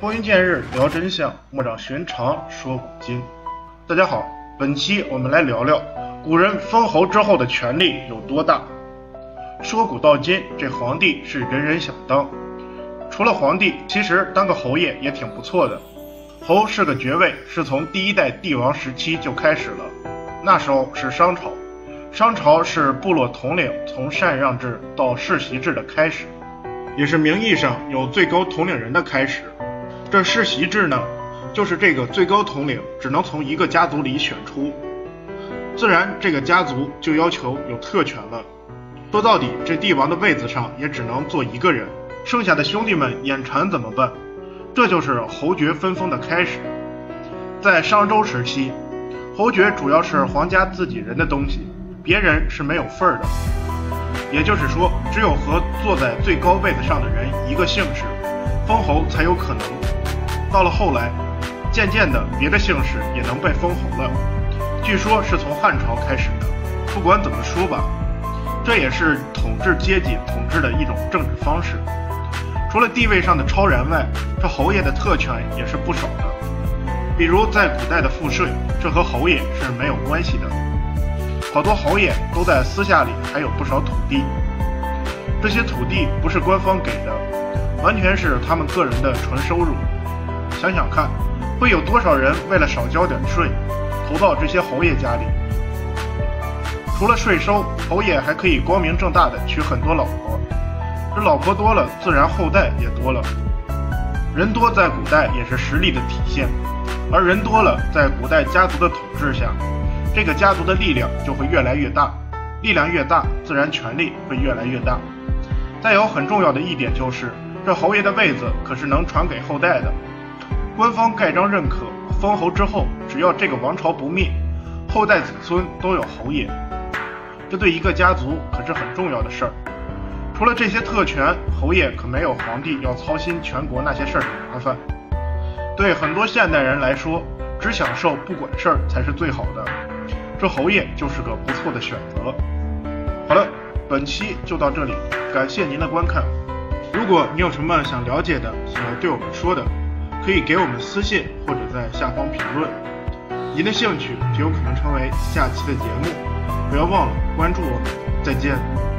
拨云见日，聊真相，莫长寻常，说古今。大家好，本期我们来聊聊古人封侯之后的权力有多大。说古到今，这皇帝是人人想当。除了皇帝，其实当个侯爷也挺不错的。侯是个爵位，是从第一代帝王时期就开始了。那时候是商朝，商朝是部落统领从禅让制到世袭制的开始，也是名义上有最高统领人的开始。这世袭制呢，就是这个最高统领只能从一个家族里选出，自然这个家族就要求有特权了。说到底，这帝王的位子上也只能坐一个人，剩下的兄弟们眼馋怎么办？这就是侯爵分封的开始。在商周时期，侯爵主要是皇家自己人的东西，别人是没有份儿的。也就是说，只有和坐在最高位子上的人一个姓氏，封侯才有可能。到了后来，渐渐的，别的姓氏也能被封侯了。据说是从汉朝开始的。不管怎么说吧，这也是统治阶级统治的一种政治方式。除了地位上的超然外，这侯爷的特权也是不少的。比如在古代的赋税，这和侯爷是没有关系的。好多侯爷都在私下里还有不少土地，这些土地不是官方给的，完全是他们个人的纯收入。想想看，会有多少人为了少交点税，投到这些侯爷家里？除了税收，侯爷还可以光明正大的娶很多老婆。这老婆多了，自然后代也多了。人多在古代也是实力的体现，而人多了，在古代家族的统治下，这个家族的力量就会越来越大。力量越大，自然权力会越来越大。再有很重要的一点就是，这侯爷的位子可是能传给后代的。官方盖章认可封侯之后，只要这个王朝不灭，后代子孙都有侯爷，这对一个家族可是很重要的事儿。除了这些特权，侯爷可没有皇帝要操心全国那些事儿的麻烦。对很多现代人来说，只享受不管事儿才是最好的，这侯爷就是个不错的选择。好了，本期就到这里，感谢您的观看。如果你有什么想了解的，想要对我们说的，可以给我们私信或者在下方评论，您的兴趣就有可能成为下期的节目。不要忘了关注我们，再见。